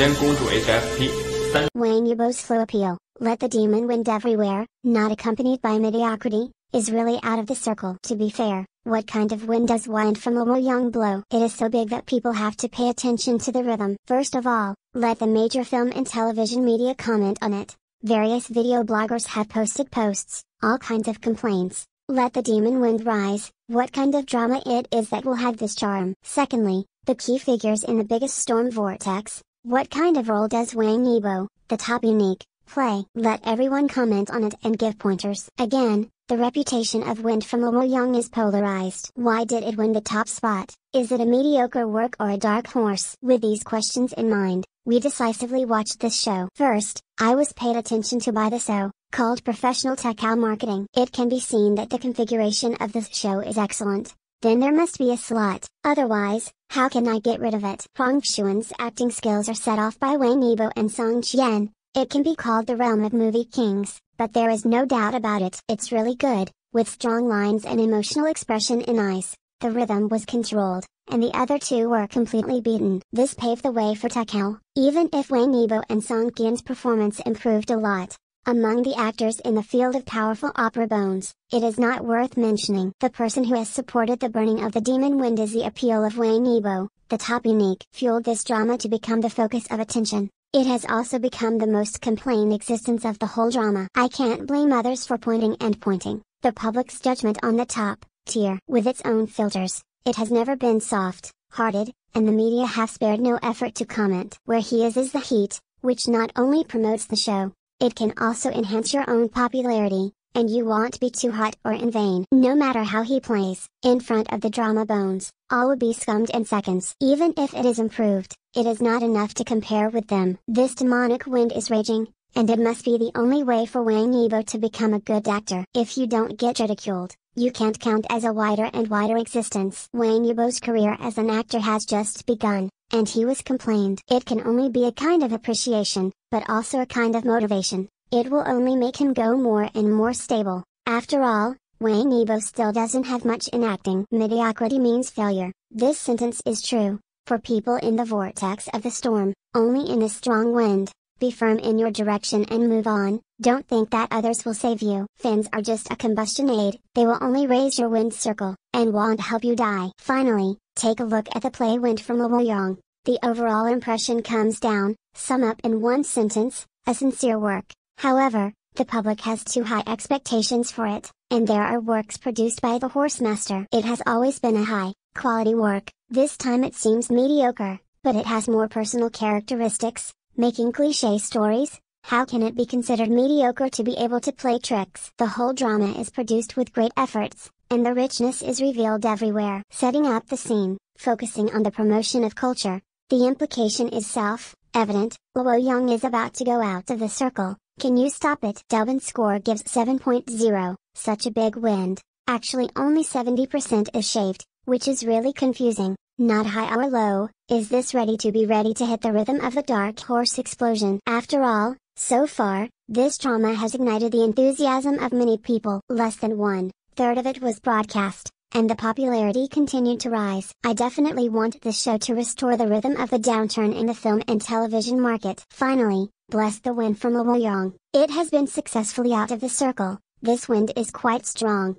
间公主 HFP 三。Wang flow appeal, let the demon wind everywhere, not accompanied by mediocrity, is really out of the circle. To be fair, what kind of wind does wind from Luoyang blow? It is so big that people have to pay attention to the rhythm. First of all, let the major film and television media comment on it. Various video bloggers have posted posts, all kinds of complaints. Let the demon wind rise, what kind of drama it is that will have this charm. Secondly, the key figures in the biggest storm vortex, what kind of role does Wang Yibo, the top UNIQ, play? Let everyone comment on it and give pointers. Again, the reputation of Wind from Luoyang is polarized. Why did it win the top spot? Is it a mediocre work or a dark horse? With these questions in mind, we decisively watched this show. First, I was paid attention to by the show, called Professional Tucao Marketing. It can be seen that the configuration of this show is excellent. Then there must be a slot, otherwise, how can I get rid of it? Huang Xuan's acting skills are set off by Wang Yibo and Song Qian. It can be called the realm of movie kings, but there is no doubt about it. It's really good, with strong lines and emotional expression in eyes. The rhythm was controlled, and the other two were completely beaten. This paved the way for Tucao, even if Wang Yibo and Song Qian's performance improved a lot. Among the actors in the field of powerful opera bones, it is not worth mentioning. The person who has supported the burning of the demon wind is the appeal of Wang Yibo, the top UNIQ. Fueled this drama to become the focus of attention. It has also become the most complained existence of the whole drama. I can't blame others for pointing and pointing. The public's judgment on the top tier with its own filters, it has never been soft, hearted, and the media have spared no effort to comment. Where he is is the heat, which not only promotes the show, it can also enhance your own popularity, and you won't be too hot or in vain. No matter how he plays, in front of the drama bones, all will be scummed in seconds. Even if it is improved, it is not enough to compare with them. This demonic wind is raging, and it must be the only way for Wang Yibo to become a good actor. If you don't get ridiculed, you can't count as a wider and wider existence. Wang Yibo's career as an actor has just begun, and he was complained. It can only be a kind of appreciation, but also a kind of motivation. It will only make him go more and more stable. After all, Wang Yibo still doesn't have much in acting. Mediocrity means failure. This sentence is true, for people in the vortex of the storm, only in a strong wind. Be firm in your direction and move on, don't think that others will save you. Fins are just a combustion aid, they will only raise your wind circle, and won't help you die. Finally, take a look at the play Wind from Luoyang. The overall impression comes down, sum up in one sentence, a sincere work. However, the public has too high expectations for it, and there are works produced by the Horsemaster. It has always been a high, quality work, this time it seems mediocre, but it has more personal characteristics, making cliche stories, how can it be considered mediocre to be able to play tricks? The whole drama is produced with great efforts, and the richness is revealed everywhere. Setting up the scene, focusing on the promotion of culture, the implication is self evident. Luoyang is about to go out of the circle. Can you stop it? Douban score gives 7.0. Such a big wind. Actually, only 70% is shaved, which is really confusing. Not high or low. Is this ready to be ready to hit the rhythm of the dark horse explosion? After all, so far, this drama has ignited the enthusiasm of many people. Less than one third of it was broadcast and the popularity continued to rise. I definitely want this show to restore the rhythm of the downturn in the film and television market. Finally, bless the wind from Luoyang. It has been successfully out of the circle. This wind is quite strong.